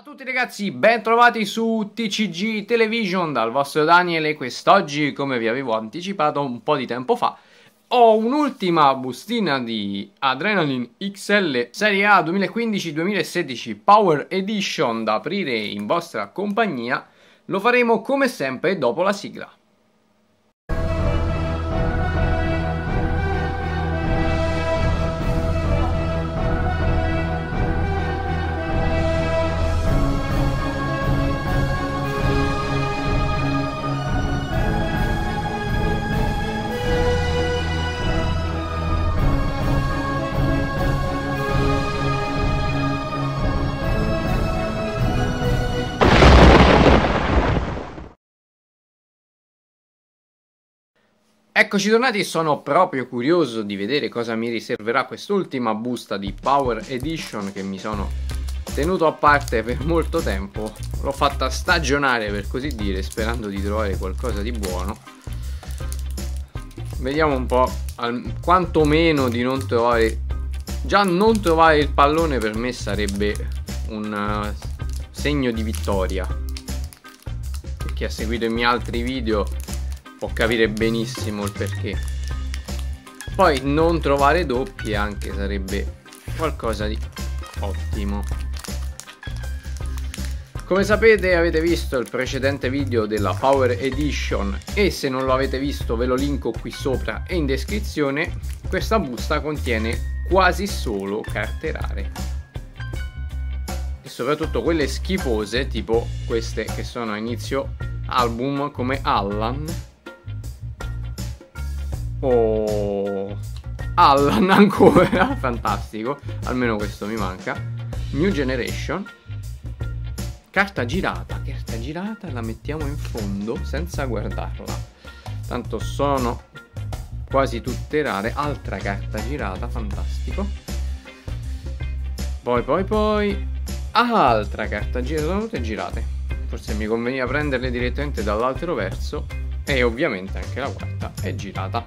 a tutti ragazzi, ben trovati su TCG Television dal vostro Daniele. Quest'oggi, come vi avevo anticipato un po' di tempo fa, ho un'ultima bustina di Adrenaline XL Serie A 2015-2016 Power Edition da aprire in vostra compagnia. Lo faremo come sempre dopo la sigla. Eccoci tornati, sono proprio curioso di vedere cosa mi riserverà quest'ultima busta di Power Edition che mi sono tenuto a parte per molto tempo. L'ho fatta stagionare per così dire, sperando di trovare qualcosa di buono. Vediamo un po', al, quantomeno di non trovare... Già non trovare il pallone per me sarebbe un uh, segno di vittoria. Per chi ha seguito i miei altri video può capire benissimo il perché. Poi non trovare doppie anche sarebbe qualcosa di ottimo. Come sapete avete visto il precedente video della Power Edition e se non lo avete visto ve lo linko qui sopra e in descrizione, questa busta contiene quasi solo carte rare. E soprattutto quelle schifose tipo queste che sono a inizio album come Allan Oh, Allan ancora, fantastico. Almeno questo mi manca. New Generation. Carta girata, carta girata la mettiamo in fondo senza guardarla. Tanto sono quasi tutte rare. Altra carta girata, fantastico. Poi, poi, poi. Altra carta girata, sono tutte girate. Forse mi conveniva prenderle direttamente dall'altro verso. E ovviamente anche la quarta è girata.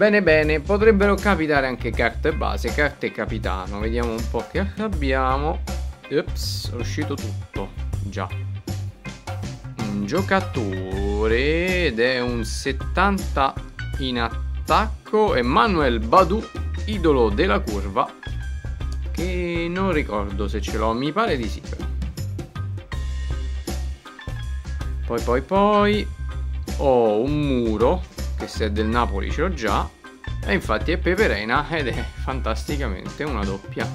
Bene bene, potrebbero capitare anche carte base, carte capitano. Vediamo un po' che abbiamo. Ups, è uscito tutto. Già. Un giocatore ed è un 70 in attacco. Emmanuel Badu, idolo della curva. Che non ricordo se ce l'ho, mi pare di sì. Poi poi poi ho un muro se è del Napoli ce l'ho già. E infatti è Peperena ed è fantasticamente una doppia.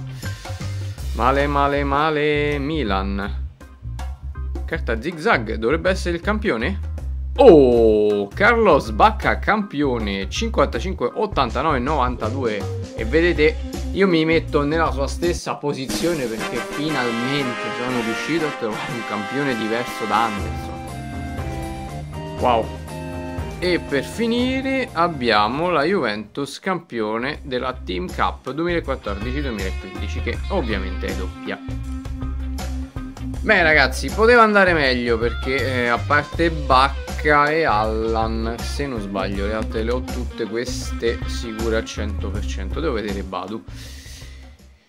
Male, male, male, Milan. Carta zigzag, dovrebbe essere il campione? Oh, Carlos Bacca campione 55, 89, 92 e vedete io mi metto nella sua stessa posizione perché finalmente sono riuscito a trovare un campione diverso da Anderson. Wow, e per finire abbiamo la Juventus campione della Team Cup 2014-2015 che ovviamente è doppia. Beh ragazzi, poteva andare meglio perché eh, a parte Bacca e Allan, se non sbaglio, le altre le ho tutte queste sicure al 100%. Devo vedere Badu.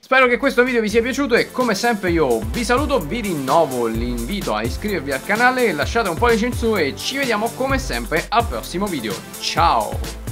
Spero che questo video vi sia piaciuto e come sempre io vi saluto, vi rinnovo l'invito a iscrivervi al canale, lasciate un pollice in su e ci vediamo come sempre al prossimo video. Ciao!